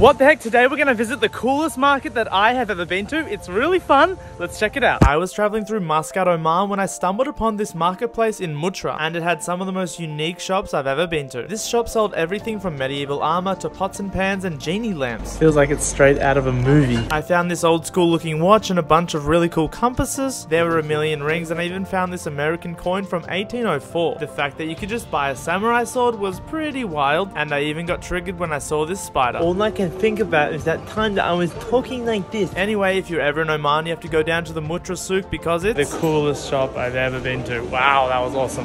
What the heck? Today we're gonna visit the coolest market that I have ever been to. It's really fun. Let's check it out. I was traveling through Muscat, Oman when I stumbled upon this marketplace in Mutra and it had some of the most unique shops I've ever been to. This shop sold everything from medieval armor to pots and pans and genie lamps. Feels like it's straight out of a movie. I found this old school looking watch and a bunch of really cool compasses. There were a million rings and I even found this American coin from 1804. The fact that you could just buy a samurai sword was pretty wild and I even got triggered when I saw this spider. All I can think about is that time that I was talking like this. Anyway, if you're ever in Oman, you have to go down to the Mutra Souk because it's The coolest shop I've ever been to. Wow, that was awesome.